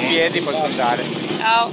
in piedi posso andare. Ciao.